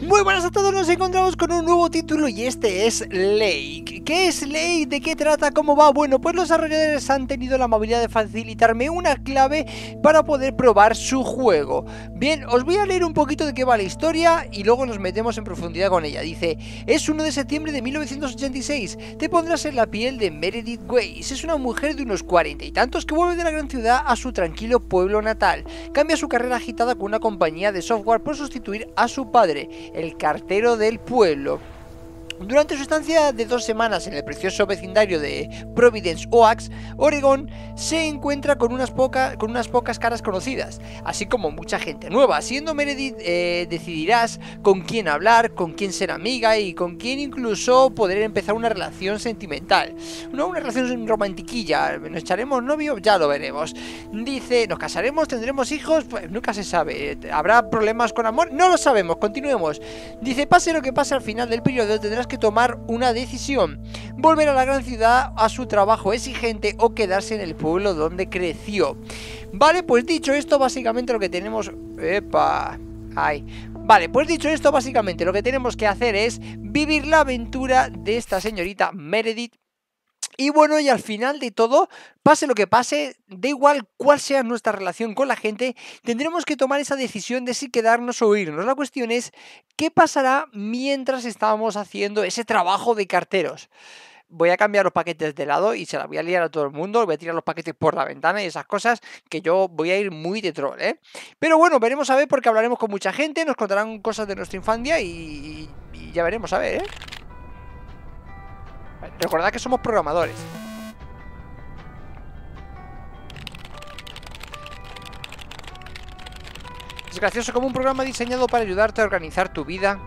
Muy buenas a todos, nos encontramos con un nuevo título y este es Lake. ¿Qué es Lake? ¿De qué trata? ¿Cómo va? Bueno, pues los desarrolladores han tenido la amabilidad de facilitarme una clave para poder probar su juego. Bien, os voy a leer un poquito de qué va la historia y luego nos metemos en profundidad con ella. Dice, es 1 de septiembre de 1986, te pondrás en la piel de Meredith Weiss. Es una mujer de unos cuarenta y tantos que vuelve de la gran ciudad a su tranquilo pueblo natal. Cambia su carrera agitada con una compañía de software por sustituir a su padre el cartero del pueblo. Durante su estancia de dos semanas en el precioso vecindario de Providence, Oaks, Oregon, se encuentra con unas, con unas pocas caras conocidas, así como mucha gente nueva. Siendo Meredith, eh, decidirás con quién hablar, con quién ser amiga y con quién incluso poder empezar una relación sentimental. No una relación romantiquilla, nos echaremos novio, ya lo veremos. Dice, ¿nos casaremos? ¿Tendremos hijos? Pues nunca se sabe. ¿Habrá problemas con amor? No lo sabemos, continuemos. Dice, pase lo que pase al final del periodo, tendrás que que tomar una decisión, volver a la gran ciudad a su trabajo exigente o quedarse en el pueblo donde creció. Vale, pues dicho esto, básicamente lo que tenemos... ¡Epa! ¡Ay! Vale, pues dicho esto, básicamente lo que tenemos que hacer es vivir la aventura de esta señorita Meredith y bueno, y al final de todo, pase lo que pase, da igual cuál sea nuestra relación con la gente, tendremos que tomar esa decisión de si quedarnos o irnos. La cuestión es, ¿qué pasará mientras estábamos haciendo ese trabajo de carteros? Voy a cambiar los paquetes de lado y se la voy a liar a todo el mundo, voy a tirar los paquetes por la ventana y esas cosas que yo voy a ir muy de troll, ¿eh? Pero bueno, veremos a ver porque hablaremos con mucha gente, nos contarán cosas de nuestra infancia y, y ya veremos a ver, ¿eh? Recordad que somos programadores. Es gracioso como un programa diseñado para ayudarte a organizar tu vida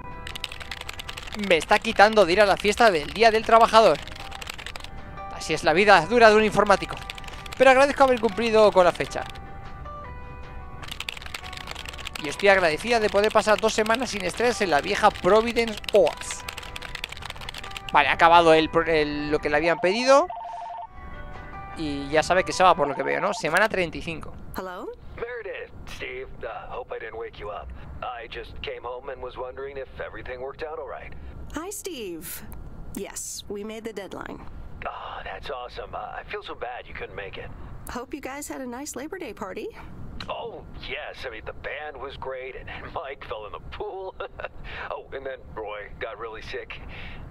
me está quitando de ir a la fiesta del Día del Trabajador. Así es la vida dura de un informático. Pero agradezco haber cumplido con la fecha. Y estoy agradecida de poder pasar dos semanas sin estrés en la vieja Providence Oaks. Vale, ha acabado el, el, lo que le habían pedido. Y ya sabe que se va por lo que veo, ¿no? Semana 35. Hello? Meredith, Steve, uh, hope I didn't wake you up. I just came home and was wondering if everything worked out all right. Hi, Steve. Yes, we made the deadline. Oh, that's awesome. Uh, I feel so bad you couldn't make it. Hope you guys had a nice Labor Day party. Oh, yes. I mean, the band was great, and Mike fell in the pool. oh, and then Roy got really sick.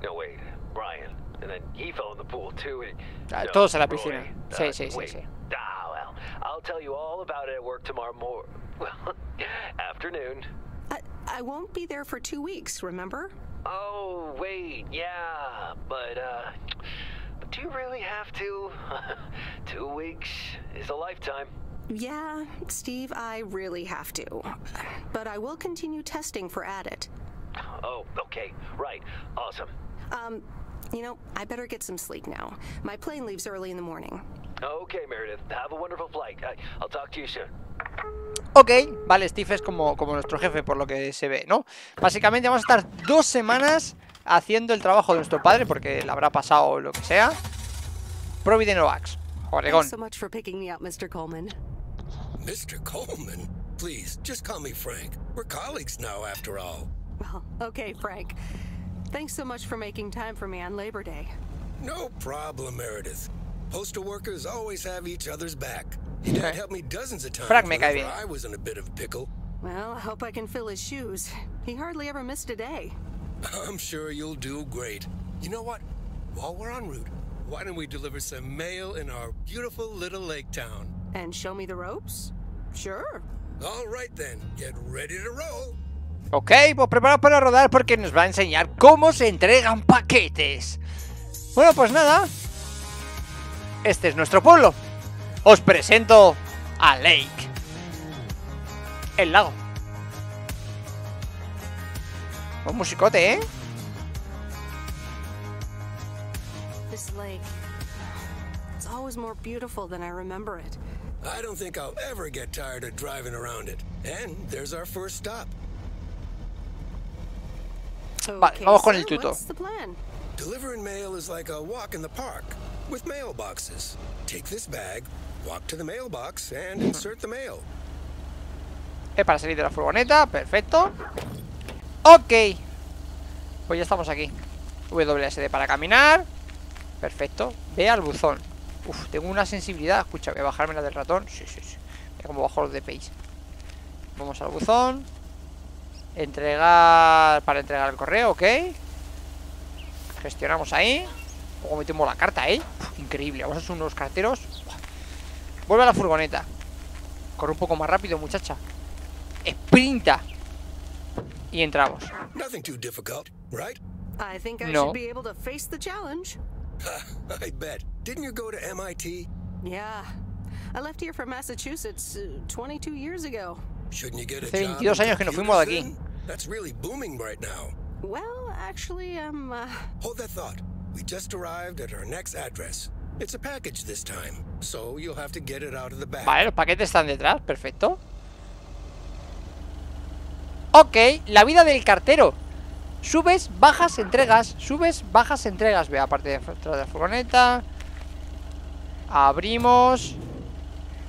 No, wait, Brian. And then he fell in the pool, too. And, Ah, no, todos en la Roy, piscina. uh, Sí, sí, sí, Ah, well, I'll tell you all about it at work tomorrow morning. Well, afternoon. I, I won't be there for two weeks, remember? Oh, wait, yeah, but, uh, but do you really have to? Two weeks is a lifetime. Yeah, Steve, I really have to. But I will continue testing for Addit. Oh, okay, right, awesome. Um, you know, I better get some sleep now. My plane leaves early in the morning. Okay, Meredith, have a wonderful flight. I, I'll talk to you soon. Ok, vale, Steve es como, como nuestro jefe por lo que se ve, ¿no? Básicamente vamos a estar dos semanas haciendo el trabajo de nuestro padre porque le habrá pasado lo que sea. Providence Oaks, Oregón. Mr. Coleman. Please, just call me Frank. We're colleagues now, after all. Well, okay, Frank. Thanks so much for making time for me on Labor Day. No problem, Meredith. Postal workers always have each other's back. Your dad Okay. helped me dozens of times Frank me cae bien. I was in a bit of a pickle. Well, I hope I can fill his shoes. He hardly ever missed a day. I'm sure you'll do great. You know what? While we're en route, why don't we deliver some mail in our beautiful little lake town? And show me the ropes? Sure. All right then, get ready to roll. Ok, pues preparados para rodar porque nos va a enseñar cómo se entregan paquetes. Bueno, pues nada. Este es nuestro pueblo. Os presento a Lake. El lago. Un musicote, ¿eh? This lake. It's always more beautiful than I remember it. I don't think I'll ever get tired of driving around it. And there's our first stop. Okay, vamos con el tuto. What's the plan? Delivering mail is like a walk in the park with mailboxes. Take this bag, walk to the mailbox, and insert the mail. Es para salir de la furgoneta, perfecto. Ok. Pues ya estamos aquí. WSD para caminar. Perfecto. Ve al buzón. Uf, tengo una sensibilidad. Escucha, voy a bajarme la del ratón. Sí, sí, sí. Mira cómo bajo los de pace. Vamos al buzón. Entregar. Para entregar el correo, ok. Gestionamos ahí. Luego metemos la carta, ¿eh? Uf, increíble. Vamos a hacer unos carteros. Vuelve a la furgoneta. Corre un poco más rápido, muchacha. Sprinta. Y entramos. No. Should be able to face the challenge. I bet. Didn't you go to MIT? Yeah. I left here from Massachusetts uh, 22 years ago. Shouldn't you get a Hace job 22 in años que nos fuimos de aquí. That's really booming right now. Well, actually, I'm. Uh, Hold that thought. We just arrived at our next address. It's a package this time, so you'll have to get it out of the bag. Vale, los paquetes están detrás, perfecto Ok, la vida del cartero Subes, bajas, entregas Subes, bajas, entregas Ve, aparte de atrás de la furgoneta Abrimos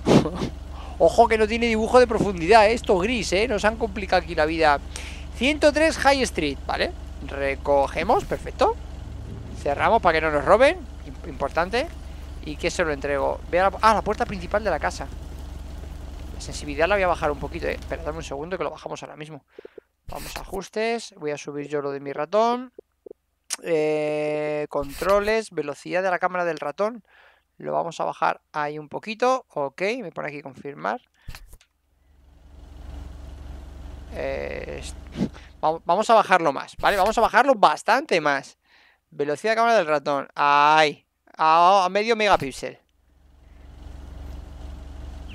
Ojo que no tiene dibujo de profundidad, ¿eh? Esto gris, ¿eh? Nos han complicado aquí la vida 103 High Street, ¿vale? Recogemos, perfecto Cerramos para que no nos roben Im- Importante ¿Y qué se lo entrego? Ve a la, ah, la puerta principal de la casa La sensibilidad la voy a bajar un poquito, ¿eh? Espera, dame un segundo que lo bajamos ahora mismo Vamos a ajustes Voy a subir yo lo de mi ratón. Eh, Controles Velocidad de la cámara del ratón. Lo vamos a bajar ahí un poquito. Ok, me pone aquí confirmar. Eh, Vamos a bajarlo más, ¿vale? Vamos a bajarlo bastante más. Velocidad de cámara del ratón. Ahí. A, a medio megapíxel.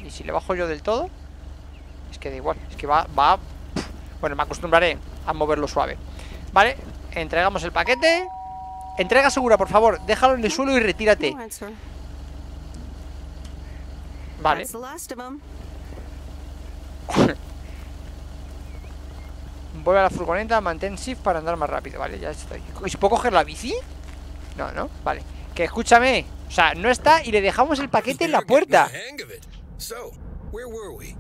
Y si le bajo yo del todo Es que da igual Es que va, va Bueno, me acostumbraré a moverlo suave. Vale, entregamos el paquete. Entrega segura, por favor. Déjalo en el suelo y retírate. Vale, them. vuelve a la furgoneta Mantén shift para andar más rápido. Vale, ya estoy. ¿Y si puedo coger la bici? No, no, vale. Que escúchame. O sea, no está y le dejamos el paquete en la puerta. So, where were we?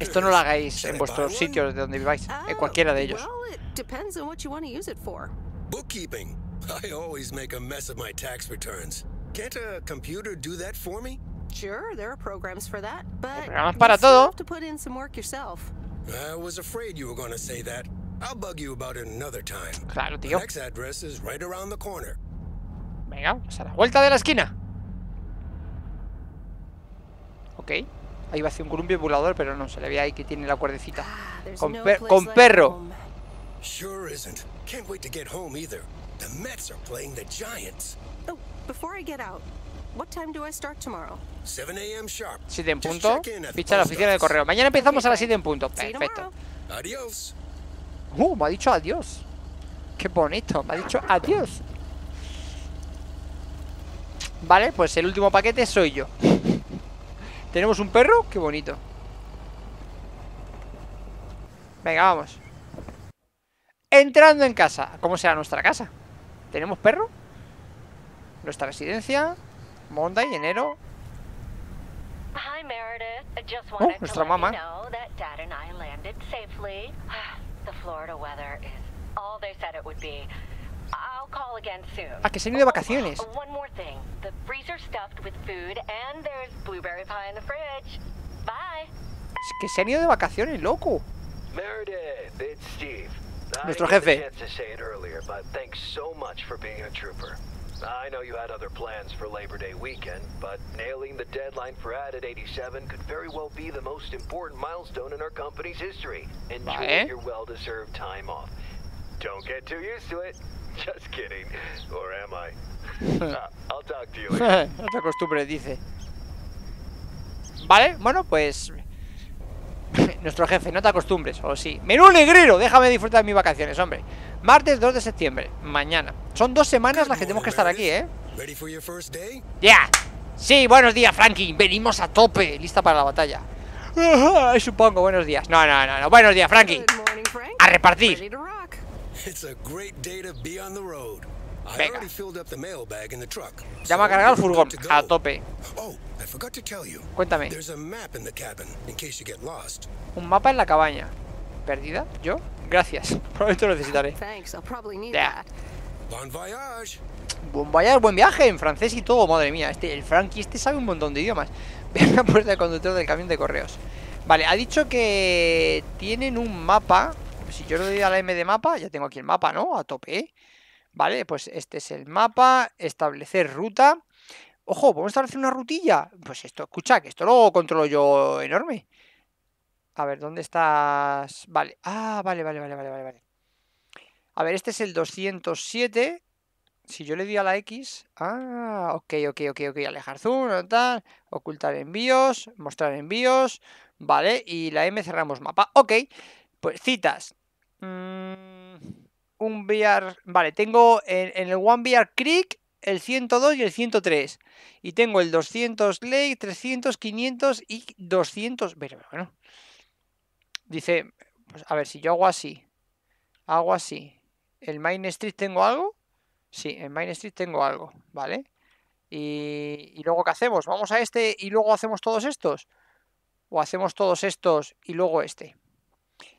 Esto no lo hagáis en vuestros sitios de donde viváis En Uh, cualquiera de ellos Well, it depends on what you want to use it for. Bookkeeping. I always make a mess of my tax returns. Can't a computer do that for me? Sure, there are programs for that, but programas you para todo. have to put in some work yourself. I was afraid you were going to say that. I'll bug you about it another time. Claro, The tío next address is right around the corner. Venga, pues a la vuelta de la esquina Ok Ahí va a hacer un columpio volador, pero no, se le ve ahí que tiene la cuerdecita Ah, Con, no per- place con like perro. Sure isn't. Can't wait to get home either. The Mets are playing the Giants. Oh, before I get out, what time do I start tomorrow? 7 a.m. sharp. 7 en punto Ficha la oficina de correo Mañana empezamos a las Okay, 7 en punto Perfecto. Adios. Uh, me ha dicho adiós Qué bonito, me ha dicho adiós Vale, pues el último paquete soy yo ¿Tenemos un perro? Qué bonito Venga, vamos Entrando en casa ¿Cómo será nuestra casa? ¿Tenemos perro? Nuestra residencia Monday, enero Oh, nuestra mamá. you know that Dad and I landed safely. the Florida weather is all they said it would be. I'll call again soon. Ah, que se han ido de vacaciones Oh, one more thing. The freezer's stuffed with food and there's blueberry pie in the fridge. Bye. Es que se han ido de vacaciones, loco Meredith, it's Steve. I Nuestro didn't jefe. get to say it earlier, but thanks so much for being a trooper. I know you had other plans for Labor Day weekend, but nailing the deadline for Added 87 could very well be the most important milestone in our company's history. Enjoy Vale. your well-deserved time off. Don't get too used to it. Just kidding. Or am I? Uh, I'll talk to you te acostumbres, dice. Vale, bueno, pues. Nuestro jefe, no te acostumbres, o sí. Menú negrero, déjame disfrutar de mis vacaciones, hombre. Martes 2 de septiembre, mañana. Son dos semanas las que tenemos que estar aquí, ¿eh? Ready for your first day? ¡Ya! Sí, buenos días, Frankie. Venimos a tope, lista para la batalla. Supongo, buenos días. No, no, no, no. Buenos días, Frankie. A repartir. Venga. already filled up the mailbag in the truck. Llama a so cargar el furgón. A tope. Oh, I forgot to tell you. Cuéntame. There's a map in the cabin in case you get lost. Un mapa en la cabaña. ¿Perdida? ¿Yo? Gracias. Probablemente lo necesitaré. Thanks, I'll probably need Yeah. that. Bon voyage. Buen vaya, buen viaje en francés y todo, madre mía. Este, el Frankie este sabe un montón de idiomas. Ve a la puerta del conductor del camión de correos. Vale, ha dicho que tienen un mapa. Si yo le doy a la M de mapa, ya tengo aquí el mapa, ¿no? A tope. Vale, pues este es el mapa. Establecer ruta. Ojo, ¿podemos establecer una rutilla? Pues esto, escucha, que esto lo controlo yo enorme. A ver, ¿dónde estás? Vale, ah, vale, vale, vale, vale, vale. A ver, este es el 207. Si yo le doy a la X. Ah, ok, ok, ok, ok. Alejar zoom, tal. Ocultar envíos. Mostrar envíos. Vale. Y la M cerramos mapa. Ok. Pues citas. Mm, un VR. Vale, tengo en, el One VR Creek el 102 y el 103. Y tengo el 200 Lake, 300, 500 y 200. Pero bueno. Dice. Pues a ver, si yo hago así. Hago así. ¿El Main Street tengo algo? Sí, en Main Street tengo algo, ¿vale? Y, y luego, ¿qué hacemos? ¿Vamos a este y luego hacemos todos estos? ¿O hacemos todos estos y luego este?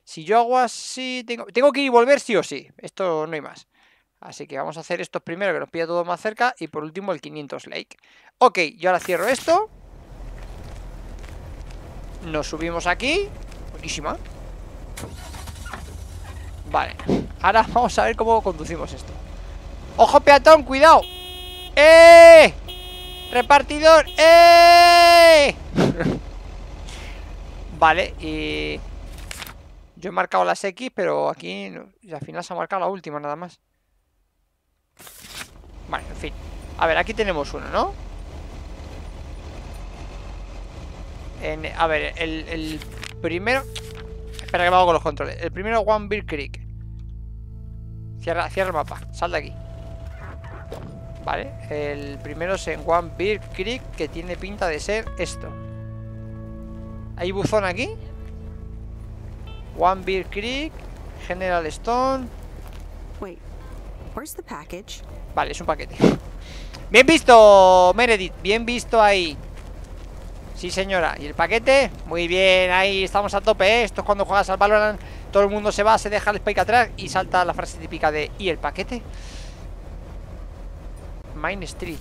Si yo hago así, tengo, tengo que ir y volver sí o sí. Esto no hay más. Así que vamos a hacer estos primero, que nos pilla todo más cerca. Y por último el 500 Lake. Ok, yo ahora cierro esto. Nos subimos aquí. Buenísima. Vale. Ahora vamos a ver cómo conducimos esto. ¡Ojo peatón! ¡Cuidado! ¡Eh! ¡Repartidor! ¡Eh! vale, y... Yo he marcado las X, pero aquí no- al final se ha marcado la última nada más. Vale, en fin. A ver, aquí tenemos uno, ¿no? A ver, el, el primero... Espera que me hago con los controles. El primero, One Beer Creek. Cierra, cierra el mapa. Sal de aquí. Vale. El primero es en One Beer Creek, que tiene pinta de ser esto. ¿Hay buzón aquí? One Beer Creek, General Stone. Wait, where's the package? Vale, es un paquete. Bien visto, Meredith. Bien visto ahí. Sí, señora. ¿Y el paquete? Muy bien, ahí estamos a tope, ¿eh? Esto es cuando juegas al Valorant, todo el mundo se va, se deja el spike atrás y salta la frase típica de ¿y el paquete? Main Street.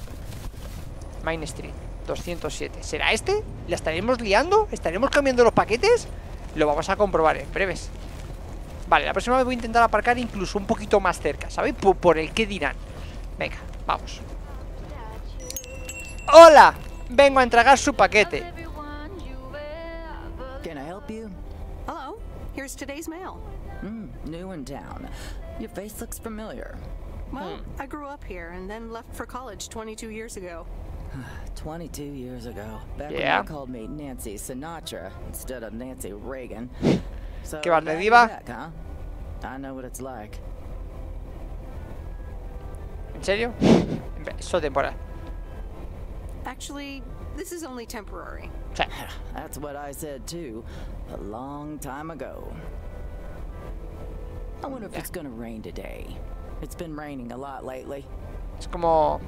Main Street, 207. ¿Será este? ¿La estaremos liando? ¿Estaremos cambiando los paquetes? Lo vamos a comprobar en breves. Vale, la próxima vez voy a intentar aparcar incluso un poquito más cerca, ¿sabéis? Por, por el que dirán. Venga, vamos. ¡Hola! Vengo a entregar su paquete. Can I help you? Hello, here's today's mail. Mm, new in town. Your face looks familiar. Well, I grew up here and then left for college 22 years ago. 22 years ago. Back Yeah. when they called me Nancy Sinatra instead of Nancy Reagan. So ¿Qué va, diva? back, huh? I know what it's like. ¿En serio? Eso temporal. Actually, this is only temporary. That's what I said too, a long time ago. I wonder if it's gonna rain today. It's been raining a lot lately. es como...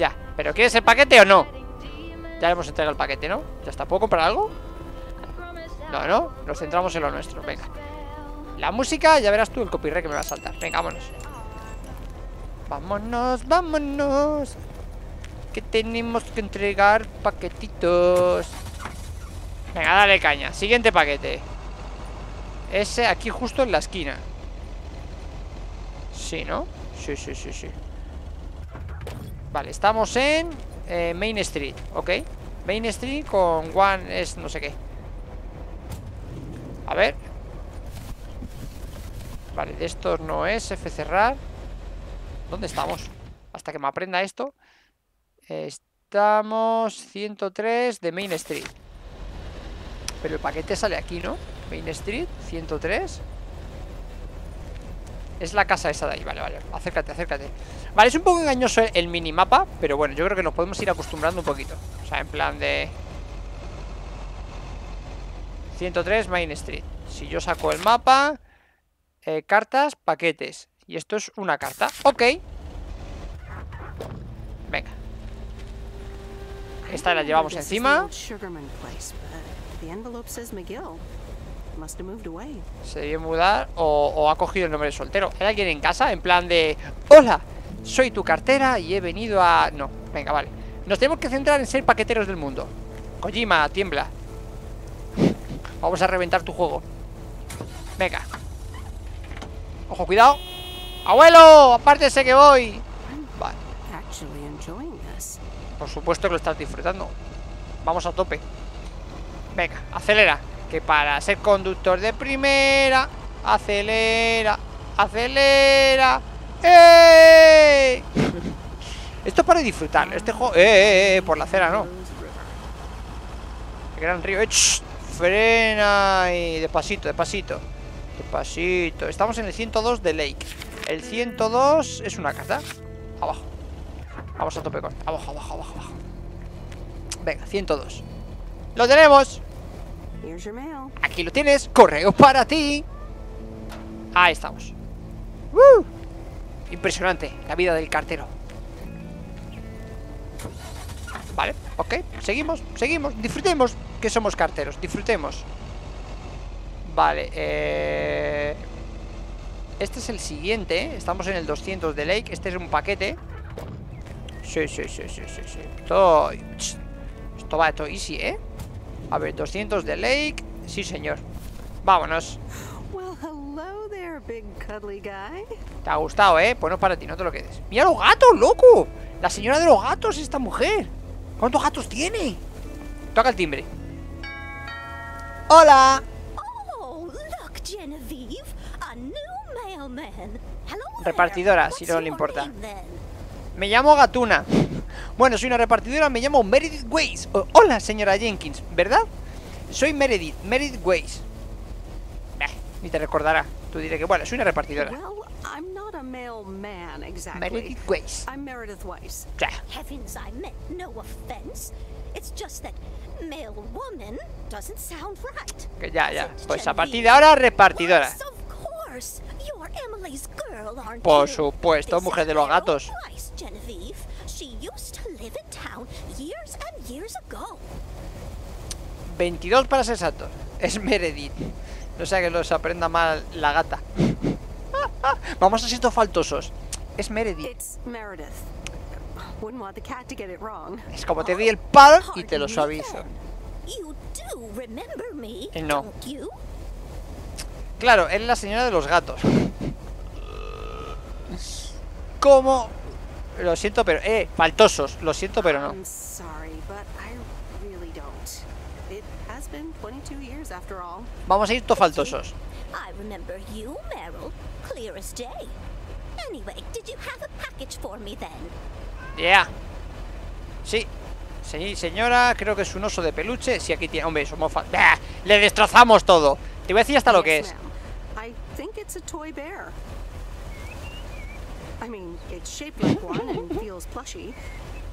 Ya, ¿pero quieres el paquete o no? Ya hemos entregado el paquete, ¿no? Ya está, ¿puedo comprar algo? No, no, nos centramos en lo nuestro, venga La música, ya verás tú el copyright que me va a saltar Venga, vámonos Vámonos, vámonos Que tenemos que entregar paquetitos Venga, dale caña Siguiente paquete Ese aquí justo en la esquina Sí, ¿no? Sí, sí, sí, sí Vale, estamos en eh, Main Street, ok. Main Street con One es no sé qué. A ver. Vale, de estos no es F cerrar. ¿Dónde estamos? Hasta que me aprenda esto. Estamos 103 de Main Street. Pero el paquete sale aquí, ¿no? Main Street, 103 Es la casa esa de ahí, vale, vale Acércate, acércate Vale, es un poco engañoso el, minimapa Pero bueno, yo creo que nos podemos ir acostumbrando un poquito O sea, en plan de... 103 Main Street Si yo saco el mapa eh, Cartas, paquetes Y esto es una carta, ok Venga Esta la llevamos encima Se debe mudar o, o ha cogido el nombre de soltero. ¿Hay alguien en casa? En plan de... Hola, soy tu cartera y he venido a... No, venga, vale. Nos tenemos que centrar en ser paqueteros del mundo. Kojima, tiembla. Vamos a reventar tu juego. Venga. Ojo, cuidado. ¡Abuelo! Apártese que voy. Vale. Por supuesto que lo estás disfrutando. Vamos a tope. Venga, acelera. Que para ser conductor de primera, acelera, acelera. ¡Eh! Esto es para disfrutar. Este juego. ¡Eh, eh, eh! Por la acera, no. El gran río. ¡Eh! Frena y despacito, despacito. Despacito. Estamos en el 102 de Lake. El 102 es una carta. Abajo. Vamos a tope con. Abajo, abajo, abajo, abajo. Venga, 102. ¡Lo tenemos! Aquí lo tienes. Correo para ti. Ahí estamos. ¡Woo! Impresionante la vida del cartero. Vale, ok. Seguimos, seguimos. Disfrutemos que somos carteros. Disfrutemos. Vale, eh... Este es el siguiente. ¿eh? Estamos en el 200 de Lake. Este es un paquete. Sí, sí, sí, sí, sí, sí. Esto... Va esto easy, ¿eh? A ver, 200 de Lake. Sí, señor. Vámonos. Te ha gustado, ¿eh? Pues no para ti, no te lo quedes. ¡Mira los gatos, loco! La señora de los gatos, esta mujer. ¿Cuántos gatos tiene? Toca el timbre. ¡Hola! Oh. Repartidora, si no le importa. Me llamo Gatuna. Bueno, soy una repartidora, me llamo Meredith Weiss. Oh, hola, señora Jenkins, ¿verdad? Soy Meredith, Meredith Weiss. Bah, ni te recordará. Tú diré que, bueno, soy una repartidora. Well, I'm not a mailman exactly. Meredith Weiss. I'm Meredith Weiss. Ya. Heavens, I meant no offense. It's just that male woman doesn't sound right. Que ya, ya. Pues a partir de ahora, repartidora. Por supuesto, mujer de los gatos. Live in town years and years ago. 22 para ser exactos. Es Meredith. No sea que los aprenda mal la gata. Vamos a ser todos faltosos. Es Meredith. It's Meredith. Wouldn't want the cat to get it wrong. Es como te di el palo y te lo suavizo. then. You do remember me, Eh, no. don't you? Claro, es la señora de los gatos. ¿Cómo? Lo siento, pero... Eh, faltosos. Lo siento, pero no. I'm sorry, but I really don't. It has been 22 years after all. Vamos a ir todos faltosos. I remember you, Meryl, clear as day. Anyway, did you have a package for me then? Ya. Sí. Sí, señora, creo que es un oso de peluche. Sí, aquí tiene... Hombre, somos fal... ¡Bah! Le destrozamos todo. Te voy a decir hasta lo que es. ma'am. I think it's a toy bear. I mean, it's shaped like one and feels plushy.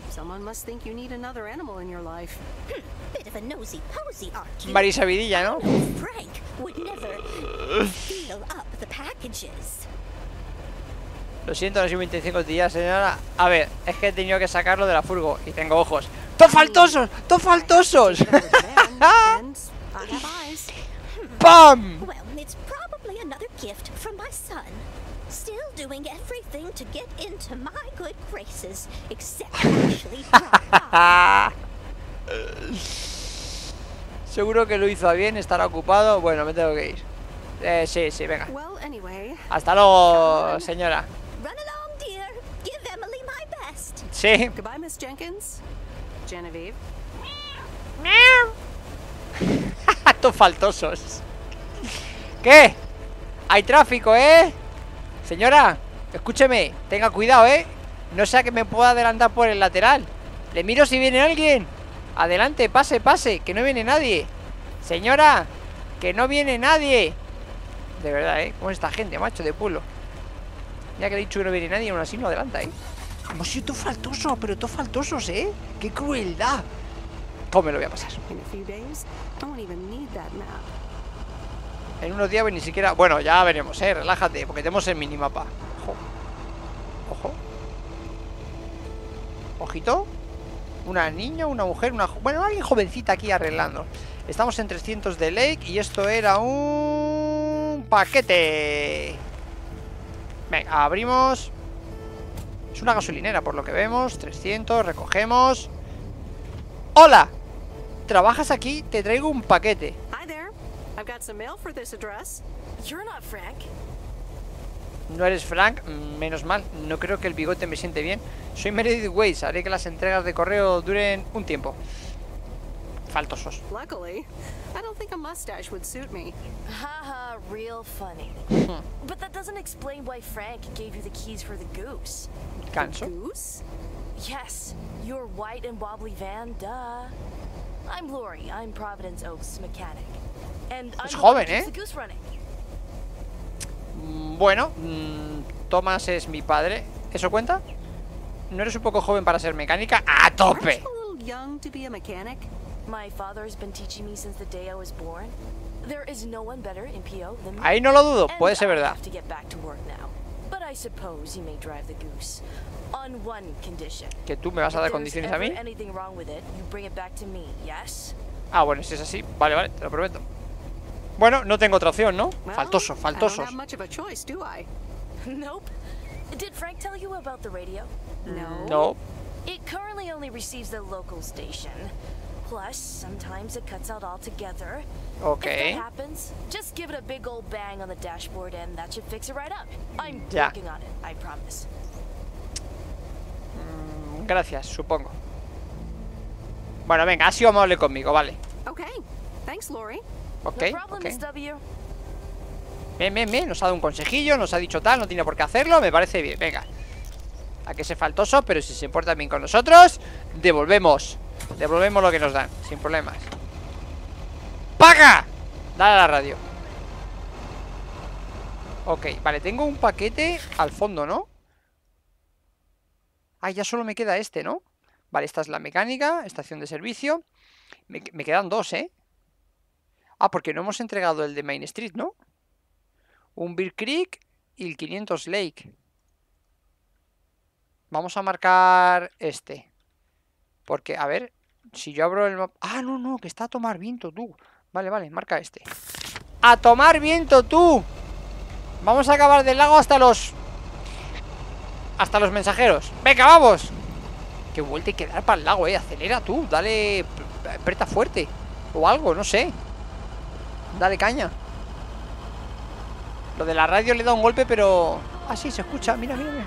Someone must think you need another animal in your life. Bit of a nosy posy, aren't you? Marisa Vidilla, ¿no? No, Frank would never feel up the packages. Lo siento, no soy 25 días, señora. A ver, es que he tenido que sacarlo de la furgo y tengo ojos. ¡Todos faltosos! ¡Todos faltosos! ¡Pam! Well, it's probably another gift from my son. Still doing everything to get into my good graces, except actually. Seguro que lo hizo bien, estará ocupado. Bueno, me tengo que ir. Eh, sí, sí, venga. Well, anyway, Hasta luego, señora. Run along, dear. Give Emily my best. Sí. goodbye, Miss Jenkins. Genevieve. Estos faltosos. ¿Qué? Hay tráfico, ¿eh? Señora, escúcheme, tenga cuidado, ¿eh? No sea que me pueda adelantar por el lateral. Le miro si viene alguien. Adelante, pase, pase, que no viene nadie. Señora, que no viene nadie. De verdad, ¿eh? ¿Cómo es esta gente, macho, de pueblo? Ya que he dicho que no viene nadie, aún así no adelanta, ¿eh? Hemos sido todos faltosos, pero todos faltosos, ¿eh? ¡Qué crueldad! ¿Cómo me lo voy a pasar? En unos días pues, ni siquiera... Bueno, ya veremos, eh, relájate, porque tenemos el minimapa. Ojo. Ojo. Ojito. Una niña, una mujer, una... Bueno, alguien jovencita aquí arreglando. Estamos en 300 de Lake y esto era un paquete. Venga, abrimos. Es una gasolinera por lo que vemos. 300, recogemos. ¡Hola! ¿Trabajas aquí? Te traigo un paquete. I've got some mail for this address. You're not Frank. ¿No eres Frank? Menos mal, no creo que el bigote me siente bien. Soy Meredith Weiss, haré que las entregas de correo duren un tiempo. Faltosos. Luckily, I don't think a mustache would suit me. Haha, real funny. but that doesn't explain why Frank gave you the keys for the goose. Canso. Goose? Yes, your white and wobbly van, duh. I'm Lori, I'm Providence Oaks mechanic. Es joven, ¿eh? Mm, Bueno, mm, Thomas es mi padre. ¿Eso cuenta? ¿No eres un poco joven para ser mecánica? ¡A tope! Ahí no lo dudo, puede ser verdad. ¿Que tú me vas a dar condiciones a mí? Ah, bueno, si es así, vale, vale, te lo prometo. Bueno, no tengo otra opción, ¿no? Faltosos. have much of a choice, do I? Nope. Did Frank tell you about the radio? No. No. It currently only receives the local station. Plus, sometimes it cuts out altogether. If Ok. that happens, just give it a big old bang on the dashboard and that should fix it right up. I'm Ya. working on it, I promise. Mm, Gracias, supongo. Bueno, venga, ha sido amable conmigo, vale. Okay. Thanks, Lori. Ok, ok. Bien, bien, bien, nos ha dado un consejillo, nos ha dicho tal, no tiene por qué hacerlo, me parece bien, venga. A que sea faltoso, pero si se porta bien con nosotros, devolvemos. Devolvemos lo que nos dan, sin problemas. ¡Paga! Dale a la radio. Ok, vale, tengo un paquete al fondo, ¿no? Ah, ya solo me queda este, ¿no? Vale, esta es la mecánica, estación de servicio. Me, me quedan dos, ¿eh? Ah, porque no hemos entregado el de Main Street, ¿no? Un Beer Creek y el 500 Lake. Vamos a marcar este. Porque, a ver, si yo abro el mapa... Ah, no, no, que está a tomar viento tú. Vale, vale, marca este. ¡A tomar viento tú! Vamos a acabar del lago hasta los... Hasta los mensajeros. ¡Venga, vamos! Que vuelta hay que dar para el lago, eh. Acelera tú, dale... Aprieta fuerte. O algo, no sé. Dale caña. Lo de la radio le da un golpe, pero... Ah, sí, se escucha. Mira, mira, mira.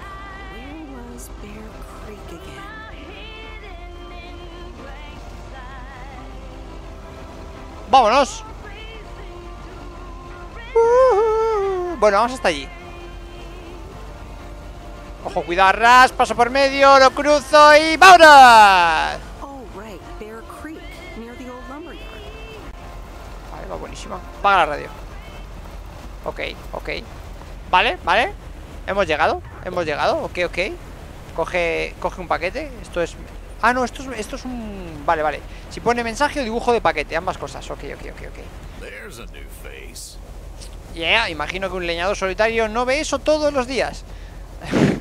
¡Vámonos! Uh, Bueno, vamos hasta allí. Ojo, cuidado, ras, paso por medio, lo cruzo y ¡vámonos! Buenísima. Paga la radio. Ok, ok. Vale, vale. Hemos llegado, hemos llegado. Ok, ok. Coge, coge un paquete. Esto es... Ah, no, esto es, esto es un... Vale, vale. Si pone mensaje o dibujo de paquete, ambas cosas. Ok, ok, ok, ok. There's a new face. Yeah, imagino que un leñador solitario no ve eso todos los días.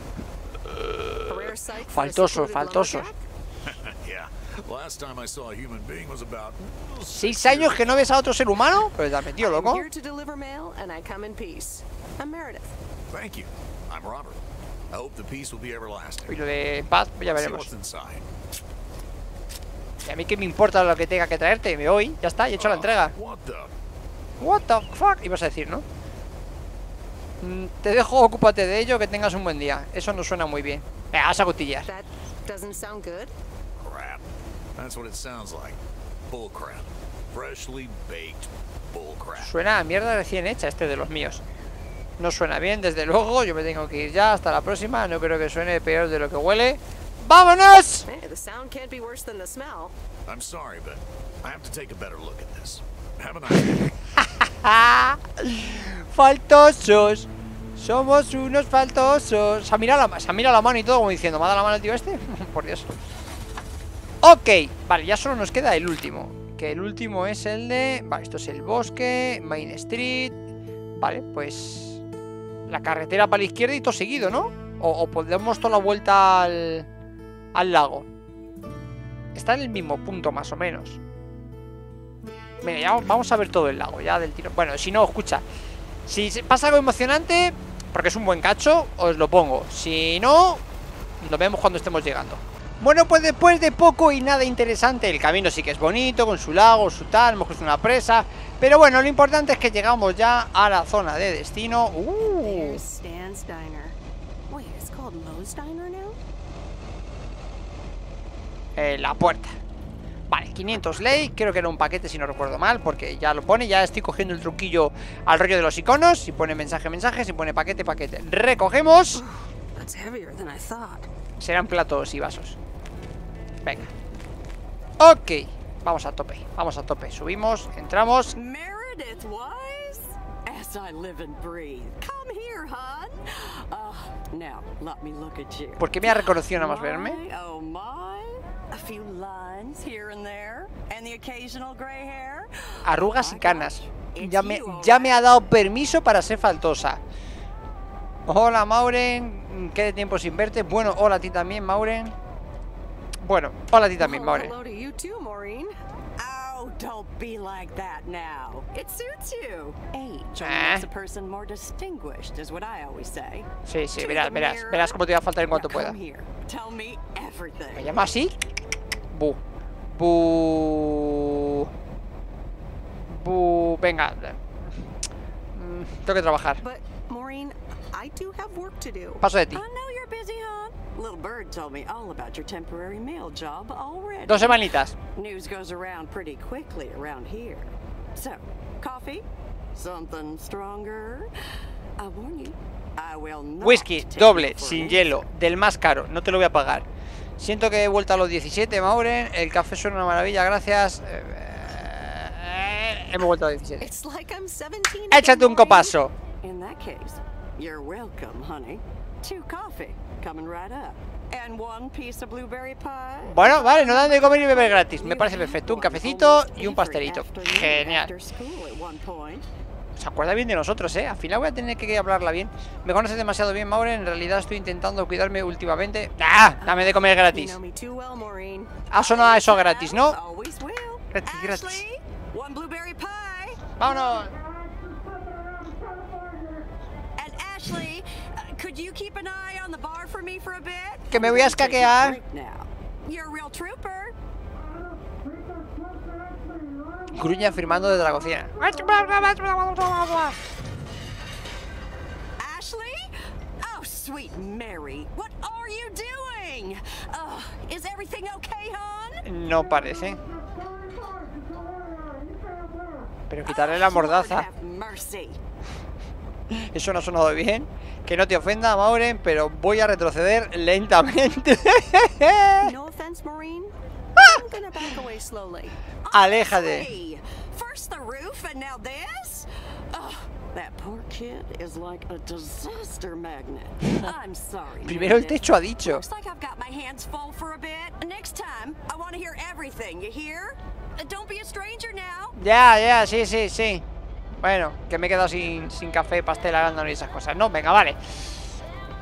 Faltosos, faltosos. ¿Seis six años years que no ves a otro ser humano? Pues te has metido, I'm loco. here to deliver mail, and I come in peace. I'm Meredith. Thank you. I'm Robert. I hope the peace will be everlasting. Y lo de paz, pues ya veremos. Y a mí que me importa lo que tenga que traerte, me voy, ya está, he hecho la entrega. What the? What the fuck, ibas a decir, ¿no? Mm, Te dejo, ocúpate de ello, que tengas un buen día. Eso no suena muy bien. Venga, vas a cotillar. That doesn't sound good. Crap. That's what it sounds like. Freshly baked. Suena a mierda recién hecha este de los míos. No suena bien, desde luego. Yo me tengo que ir ya. Hasta la próxima. No creo que suene peor de lo que huele. ¡Vámonos! Hey, the sound can't be worse than the smell. I'm sorry, but I have to take a better look at this. Have a nice day. Faltosos. Somos unos faltosos. Se ha mirado la, se ha mirado la mano y todo como diciendo, ¿me ha dado la mano el tío este? Por Dios. Ok, vale, ya solo nos queda el último. Que el último es el de... Vale, esto es el bosque, Main Street. Vale, pues... La carretera para la izquierda y todo seguido, ¿no? O, podemos toda la vuelta al... Al lago. Está en el mismo punto, más o menos. Venga, ya vamos a ver todo el lago, ya del tiro. Bueno, si no, escucha. Si pasa algo emocionante, porque es un buen cacho, os lo pongo. Si no, nos vemos cuando estemos llegando. Bueno, pues después de poco y nada interesante, el camino sí que es bonito, con su lago, su tal, hemos es una presa. Pero bueno, lo importante es que llegamos ya a la zona de destino. Uh, eh, la puerta. Vale, 500 ley, creo que era un paquete si no recuerdo mal, porque ya lo pone, ya estoy cogiendo el truquillo al rollo de los iconos, si pone mensaje, mensaje, si pone paquete, paquete. Recogemos, serán platos y vasos. Venga. Ok, vamos a tope, vamos a tope, subimos, entramos. Meredith Wise? As I live and breathe. Come here, hon. Uh, now, let me look at you. ¿Por qué me ha reconocido nada más verme? Oh my. A few lines here and there. And the occasional gray hair. Arrugas y canas. Ya me, ya me ha dado permiso para ser faltosa. Hola, Mauren. ¿Qué de tiempo sin verte? Bueno, hola a ti también, Mauren. Bueno, hola a ti también, Maureen. Oh, don't be like that now. It suits you. Age Ah. makes a person more distinguished, is what I always say. Sí, sí, verás, verás. Verás cómo te va a faltar en cuanto pueda. me everything. ¿Me llama así? Bu. Bu. Bu. Venga. Mm, Tengo que trabajar. Paso de ti. Little Bird told me all about your temporary mail job already. Dos semanitas. News goes around pretty quickly around here. So, coffee? Something stronger? I warn you, I will not Whisky, doble, sin hielo, del más caro, no te lo voy a pagar. Siento que he vuelto a los 17, Mauren. El café suena una maravilla, gracias. Eh, eh, hemos vuelto a los 17. It's like I'm 17 Échate un copazo. In that case, you're welcome, honey. Two coffee coming right up. And one piece of blueberry pie. Bueno, vale, no dan de comer y beber gratis. Me parece perfecto. Un cafecito y un pastelito. Genial. Se acuerda bien de nosotros, ¿eh? Al final voy a tener que hablarla bien. Me conoces demasiado bien, Mauren. En realidad estoy intentando cuidarme últimamente. ¡Ah! Dame de comer gratis. Maureen. Ha sonado eso gratis, ¿no? Gratis, gratis. ¡Vámonos! Could you keep an eye on the bar for me for a bit? Que me voy a escaquear. You're a real trooper. Gruña firmando desde la cocina. Ashley? Oh, sweet Mary, what are you doing? Is everything okay, hon? No parece. Pero quitarle la Lord mordaza. Eso no ha sonado bien. Que no te ofenda, Mauren, pero voy a retroceder lentamente. No offense, Maureen. Ah! I'm gonna back away slowly. Aléjate. First the roof and now this? That poor kid is like a disaster magnet. I'm sorry. Primero el techo ha dicho. Looks like I've got my hands full for a bit. Next time, I want to hear everything. You hear? Uh, Don't be a stranger now. Ya, ya, sí, sí, sí. Bueno, que me he quedado sin, sin café, pastel, arándano y esas cosas. No, venga, vale.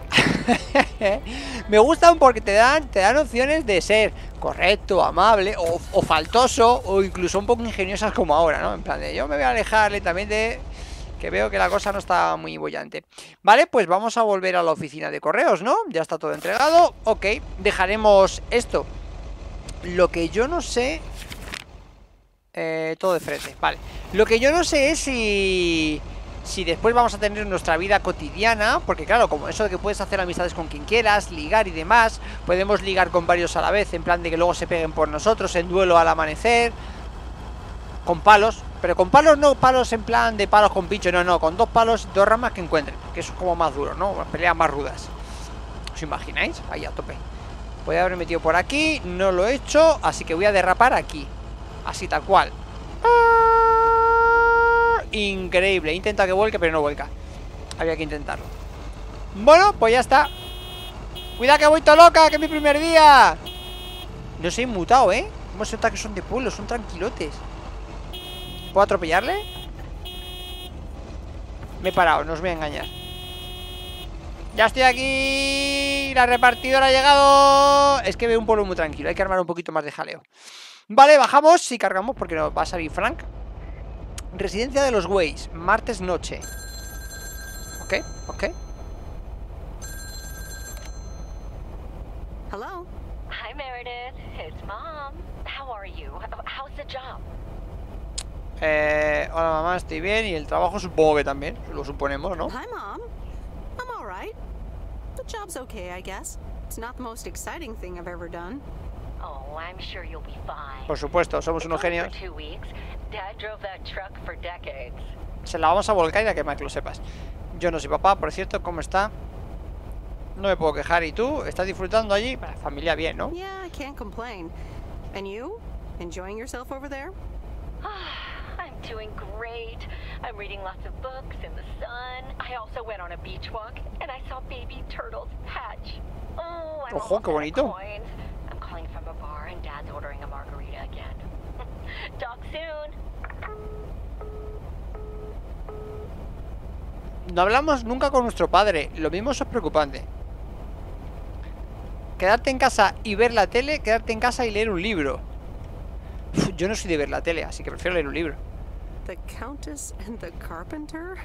me gustan porque te dan, te dan opciones de ser correcto, amable o, faltoso o incluso un poco ingeniosas como ahora, ¿no? En plan de yo me voy a alejar lentamente que veo que la cosa no está muy bollante. Vale, pues vamos a volver a la oficina de correos, ¿no? Ya está todo entregado. Ok, dejaremos esto. Lo que yo no sé eh, todo de frente, vale. Lo que yo no sé es si... Si después vamos a tener nuestra vida cotidiana Porque claro, como eso de que puedes hacer amistades con quien quieras Ligar y demás Podemos ligar con varios a la vez En plan de que luego se peguen por nosotros En duelo al amanecer Con palos Pero con palos no palos en plan de palos con pincho No, no, con dos palos, dos ramas que encuentren Que eso es como más duro, ¿no? Peleas más rudas ¿Os imagináis? Ahí a tope Podría haber metido por aquí No lo he hecho Así que voy a derrapar aquí Así tal cual. Increíble, intenta que vuelque pero no vuelca. Había que intentarlo. Bueno, pues ya está. Cuidado que voy todo loca, que es mi primer día. No he mutado, ¿eh? ¿Cómo se nota que son de pueblo? Son tranquilotes. ¿Puedo atropellarle? Me he parado, no os voy a engañar. Ya estoy aquí. La repartidora ha llegado. Es que veo un pueblo muy tranquilo. Hay que armar un poquito más de jaleo Vale, bajamos y cargamos porque nos va a salir Frank Residencia de los Ways, martes noche. Ok, ok. Hello? Hi, Meredith. It's Mom. How are you? How's the job? Eh, hola mamá, estoy bien y el trabajo supongo que también, lo suponemos, ¿no? Hi, Mom. I'm alright. The job's okay, I guess. It's not the most exciting thing I've ever done. Oh, I'm sure you'll be fine. Por supuesto, somos unos genios. For two weeks. Dad drove that truck for decades. Se la vamos a volcar y a quemar, que lo sepas. Yo no soy papá, por cierto, ¿cómo está? No me puedo quejar. ¿Y tú? ¿Estás disfrutando allí? Bah, Familia bien, ¿no? Yeah, I can't complain. And you? Enjoying yourself over there? I'm doing great. I'm reading lots of books in the sun. I also went on a beach walk and I saw baby turtles hatch. Oh, I'm Ojo, qué bonito. coins. A bar and Dad's ordering a margarita again. Talk soon. No hablamos nunca con nuestro padre. Lo mismo eso es preocupante. Quedarte en casa y ver la tele, quedarte en casa y leer un libro. Uf, Yo no soy de ver la tele, así que prefiero leer un libro. The Countess and the Carpenter?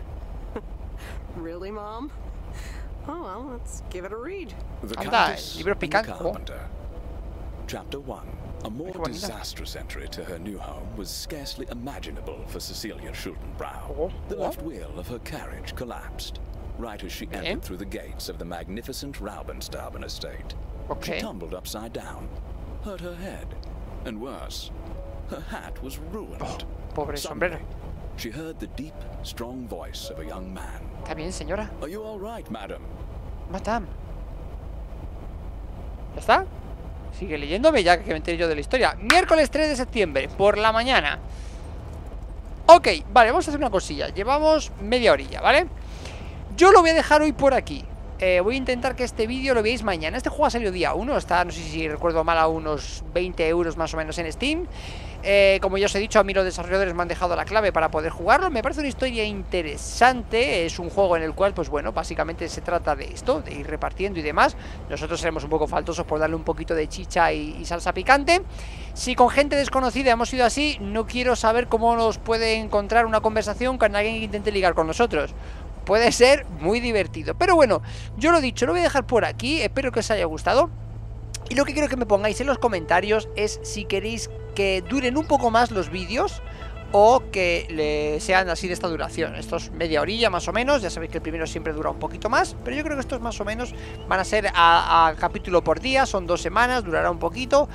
really, Mom? Oh, well, let's give it a read. The Anda, Countess libro and the picante. Chapter 1. A more disastrous entry to her new home was scarcely imaginable for Cecilia Schultenbrow. Oh, The left wheel of her carriage collapsed, right as she Okay. entered through the gates of the magnificent Raubenstaben estate. Okay. She tumbled upside down, hurt her head, and worse, her hat was ruined. Oh, pobre Suddenly, sombrero. She heard the deep, strong voice of a young man. ¿Está bien, señora? Are you all right, madam? Madame. ¿Ya está? Sigue leyéndome ya que me enteré yo de la historia. Miércoles 3 de septiembre, por la mañana. Ok, vale, vamos a hacer una cosilla. Llevamos media orilla, ¿vale? Yo lo voy a dejar hoy por aquí. Eh, voy a intentar que este vídeo lo veáis mañana. Este juego ha salido día 1, está, no sé si recuerdo mal, a unos 20 euros más o menos en Steam. Eh, como ya os he dicho, a mí los desarrolladores me han dejado la clave para poder jugarlo. Me parece una historia interesante. Es un juego en el cual, pues bueno, básicamente se trata de esto, de ir repartiendo y demás. Nosotros seremos un poco faltosos por darle un poquito de chicha y, y salsa picante. Si con gente desconocida hemos ido así, no quiero saber cómo nos puede encontrar una conversación con alguien que intente ligar con nosotros. Puede ser muy divertido. Pero bueno, yo lo dicho, lo voy a dejar por aquí. Espero que os haya gustado. Y lo que quiero que me pongáis en los comentarios es si queréis que duren un poco más los vídeos o que le sean así de esta duración. Estos media orilla más o menos, ya sabéis que el primero siempre dura un poquito más, pero yo creo que estos más o menos van a ser a capítulo por día, son dos semanas, durará un poquito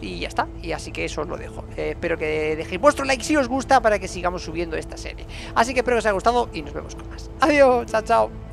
y ya está. Y así que eso os lo dejo. Eh, espero que dejéis vuestro like si os gusta para que sigamos subiendo esta serie. Así que espero que os haya gustado y nos vemos con más. Adiós, chao, chao.